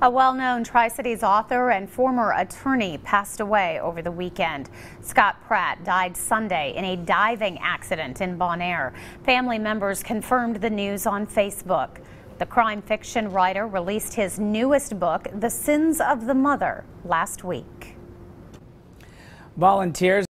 A well-known Tri-Cities author and former attorney passed away over the weekend. Scott Pratt died Sunday in a diving accident in Bonaire. Family members confirmed the news on Facebook. The crime fiction writer released his newest book, The Sins of the Mother, last week. Volunteers